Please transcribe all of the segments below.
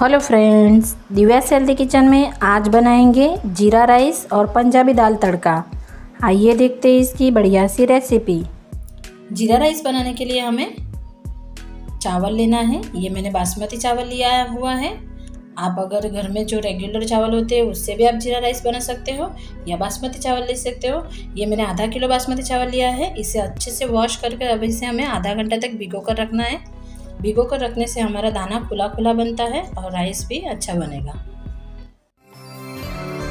Hello friends Divya's healthy kitchen में आज बनाएँगे जीरा राइस और पंजाबी दाल तड़का। आइए देखते हैं इसकी बढ़िया सी रेसिपी। जीरा राइस बनाने के लिए हमें चावल लेना है। ये मैंने बासमती चावल लिया हुआ है। आप अगर घर में जो रेगुलर चावल होते हैं, उससे भी आप जीरा राइस बना सकते हो या बासमती चावल ले सकते हो। ये मैंने आधा किलो बासमती चावल लिया है। इसे अच्छे से वॉश करके अब इसे हमें आधा घंटा तक भिगो कर रखना है। भिगो कर रखने से हमारा दाना खुला खुला बनता है और राइस भी अच्छा बनेगा।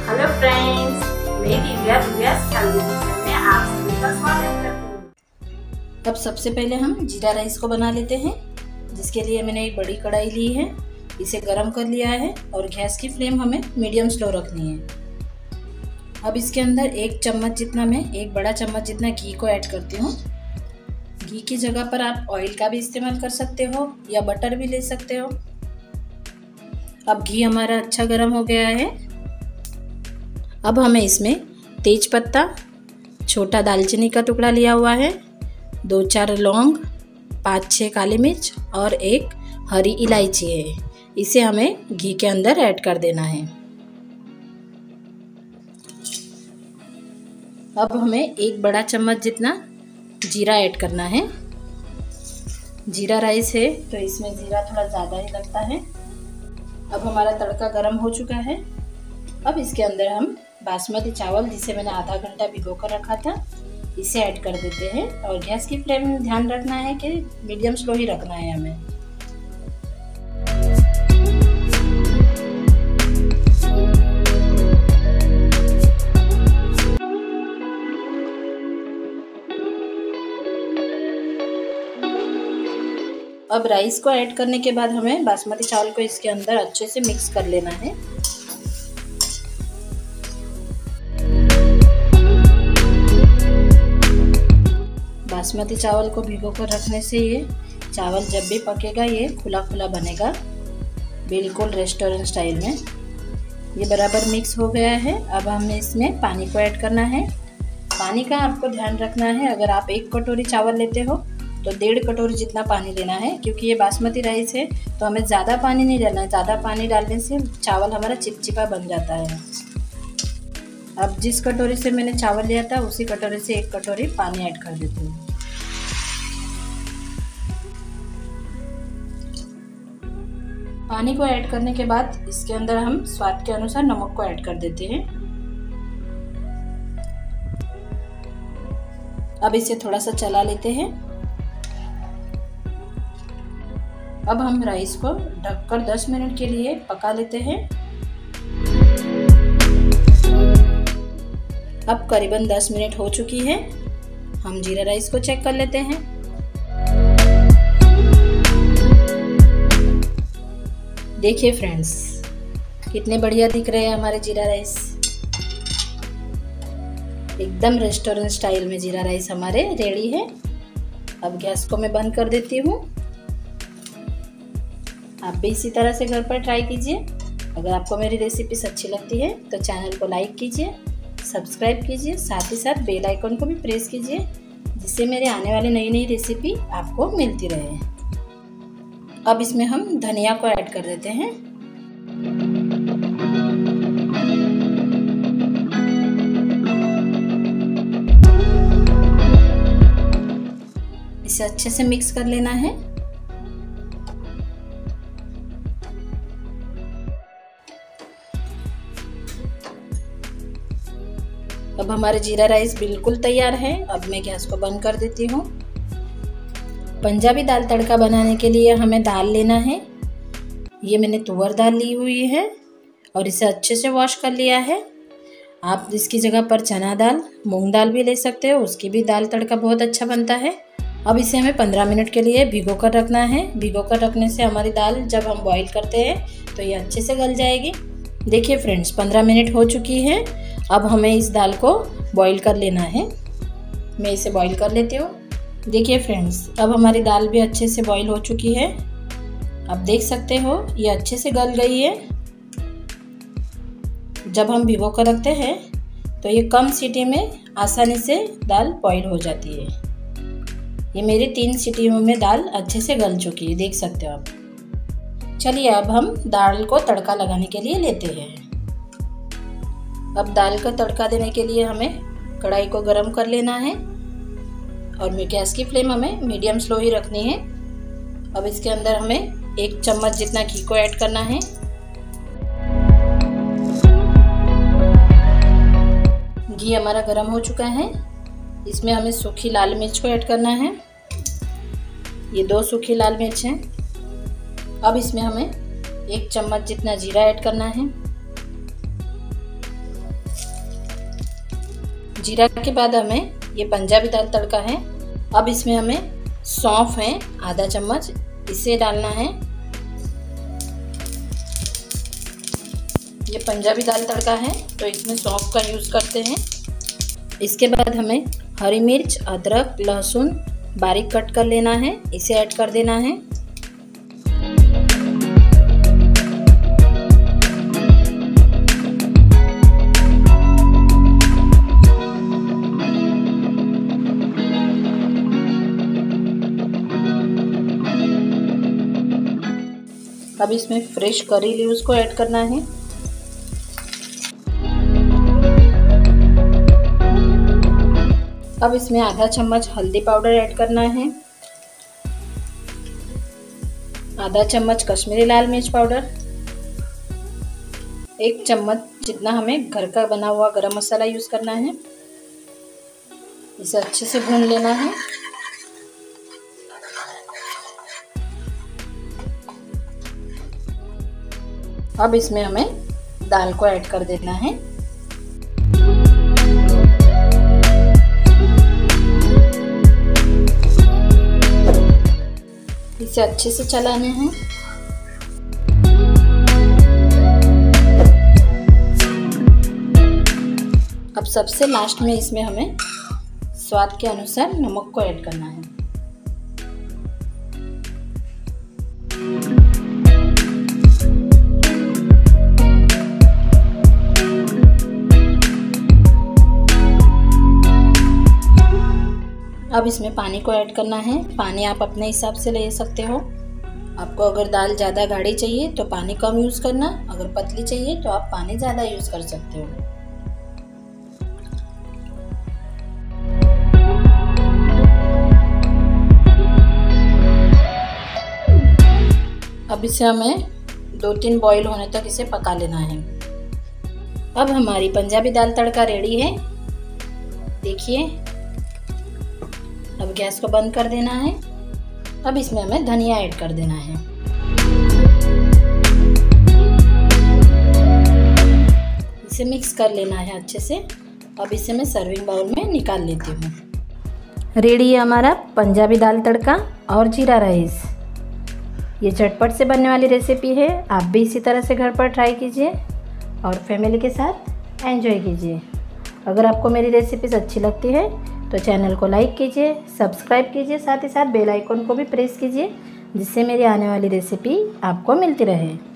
हेलो फ्रेंड्स मैं दिव्या दिव्या में आप सभी का स्वागत करती हूँ। अब सबसे पहले हम जीरा राइस को बना लेते हैं जिसके लिए मैंने एक बड़ी कढ़ाई ली है। इसे गरम कर लिया है और गैस की फ्लेम हमें मीडियम स्लो रखनी है। अब इसके अंदर एक चम्मच जितना मैं एक बड़ा चम्मच जितना घी को ऐड करती हूँ। घी की जगह पर आप ऑयल का भी इस्तेमाल कर सकते हो या बटर भी ले सकते हो। अब घी हमारा अच्छा गर्म हो गया है। अब हमें इसमें तेज पत्ता, छोटा दालचीनी का टुकड़ा लिया हुआ है, दो चार लौंग, पाँच छः काली मिर्च और एक हरी इलायची है। इसे हमें घी के अंदर ऐड कर देना है। अब हमें एक बड़ा चम्मच जितना जीरा ऐड करना है। जीरा राइस है तो इसमें जीरा थोड़ा ज़्यादा ही लगता है। अब हमारा तड़का गर्म हो चुका है। अब इसके अंदर हम बासमती चावल, जिसे मैंने आधा घंटा भिगो कर रखा था, इसे ऐड कर देते हैं। और गैस की फ्लेम में ध्यान रखना है कि मीडियम स्लो ही रखना है हमें। अब राइस को ऐड करने के बाद हमें बासमती चावल को इसके अंदर अच्छे से मिक्स कर लेना है। बासमती चावल को भिगो कर रखने से ये चावल जब भी पकेगा, ये खुला खुला बनेगा, बिल्कुल रेस्टोरेंट स्टाइल में। ये बराबर मिक्स हो गया है। अब हमें इसमें पानी को ऐड करना है। पानी का आपको ध्यान रखना है, अगर आप एक कटोरी चावल लेते हो तो डेढ़ कटोरी जितना पानी लेना है, क्योंकि ये बासमती राइस है तो हमें ज़्यादा पानी नहीं डालना है। ज़्यादा पानी डालने से चावल हमारा चिपचिपा बन जाता है। अब जिस कटोरी से मैंने चावल लिया था, उसी कटोरी से एक कटोरी पानी ऐड कर देती हूँ। पानी को ऐड करने के बाद इसके अंदर हम स्वाद के अनुसार नमक को ऐड कर देते हैं। अब इसे थोड़ा सा चला लेते हैं। अब हम राइस को ढककर 10 मिनट के लिए पका लेते हैं। अब करीबन 10 मिनट हो चुकी है। हम जीरा राइस को चेक कर लेते हैं। देखिए फ्रेंड्स, कितने बढ़िया दिख रहे हैं हमारे जीरा राइस। एकदम रेस्टोरेंट स्टाइल में जीरा राइस हमारे रेडी है। अब गैस को मैं बंद कर देती हूँ। आप भी इसी तरह से घर पर ट्राई कीजिए। अगर आपको मेरी रेसिपीज़ अच्छी लगती है तो चैनल को लाइक कीजिए सब्सक्राइब कीजिए, साथ ही साथ बेल आइकन को भी प्रेस कीजिए, जिससे मेरे आने वाली नई नई रेसिपी आपको मिलती रहे। अब इसमें हम धनिया को ऐड कर देते हैं। इसे अच्छे से मिक्स कर लेना है। अब हमारे जीरा राइस बिल्कुल तैयार है। अब मैं गैस को बंद कर देती हूँ। पंजाबी दाल तड़का बनाने के लिए हमें दाल लेना है। ये मैंने तुअर दाल ली हुई है और इसे अच्छे से वॉश कर लिया है। आप इसकी जगह पर चना दाल, मूंग दाल भी ले सकते हो। उसकी भी दाल तड़का बहुत अच्छा बनता है। अब इसे हमें पंद्रह मिनट के लिए भिगो कर रखना है। भिगो कर रखने से हमारी दाल जब हम बॉईल करते हैं तो ये अच्छे से गल जाएगी। देखिए फ्रेंड्स, पंद्रह मिनट हो चुकी है। अब हमें इस दाल को बॉईल कर लेना है। मैं इसे बॉईल कर लेती हूँ। देखिए फ्रेंड्स, अब हमारी दाल भी अच्छे से बॉईल हो चुकी है। अब देख सकते हो, ये अच्छे से गल गई है। जब हम भिगो कर रखते हैं तो ये कम सीटी में आसानी से दाल बॉईल हो जाती है। ये मेरी तीन सीटियों में दाल अच्छे से गल चुकी है, देख सकते हो आप। चलिए अब हम दाल को तड़का लगाने के लिए लेते हैं। अब दाल का तड़का देने के लिए हमें कढ़ाई को गरम कर लेना है और गैस की फ्लेम हमें मीडियम स्लो ही रखनी है। अब इसके अंदर हमें एक चम्मच जितना घी को ऐड करना है। घी हमारा गरम हो चुका है। इसमें हमें सूखी लाल मिर्च को ऐड करना है। ये दो सूखी लाल मिर्च हैं। अब इसमें हमें एक चम्मच जितना जीरा ऐड करना है। जीरा के बाद हमें ये पंजाबी दाल तड़का है। अब इसमें हमें सौंफ है, आधा चम्मच, इसे डालना है। ये पंजाबी दाल तड़का है तो इसमें सौंफ का यूज़ करते हैं। इसके बाद हमें हरी मिर्च, अदरक, लहसुन बारीक कट कर लेना है, इसे ऐड कर देना है। अब इसमें फ्रेश करी लीव्स को ऐड करना है। अब इसमें आधा चम्मच हल्दी पाउडर ऐड करना है। आधा चम्मच कश्मीरी लाल मिर्च पाउडर एक चम्मच जितना हमें घर का बना हुआ गरम मसाला यूज़ करना है। इसे अच्छे से भून लेना है। अब इसमें हमें दाल को ऐड कर देना है। इसे अच्छे से चलाने हैं। अब सबसे लास्ट में इसमें हमें स्वाद के अनुसार नमक को ऐड करना है। अब इसमें पानी को ऐड करना है। पानी आप अपने हिसाब से ले सकते हो। आपको अगर दाल ज़्यादा गाढ़ी चाहिए तो पानी कम यूज़ करना। अगर पतली चाहिए तो आप पानी ज़्यादा यूज़ कर सकते हो। अब इसे हमें दो तीन बॉईल होने तक इसे पका लेना है। अब हमारी पंजाबी दाल तड़का रेडी है। देखिए गैस को बंद कर देना है। अब इसमें हमें धनिया ऐड कर देना है। इसे मिक्स कर लेना है अच्छे से। अब इसे मैं सर्विंग बाउल में निकाल लेती हूँ। रेडी है हमारा पंजाबी दाल तड़का और जीरा राइस। ये झटपट से बनने वाली रेसिपी है। आप भी इसी तरह से घर पर ट्राई कीजिए और फैमिली के साथ एंजॉय कीजिए। अगर आपको मेरी रेसिपीज़ अच्छी लगती है तो चैनल को लाइक कीजिए, सब्सक्राइब कीजिए, साथ ही साथ बेल आइकन को भी प्रेस कीजिए, जिससे मेरी आने वाली रेसिपी आपको मिलती रहे।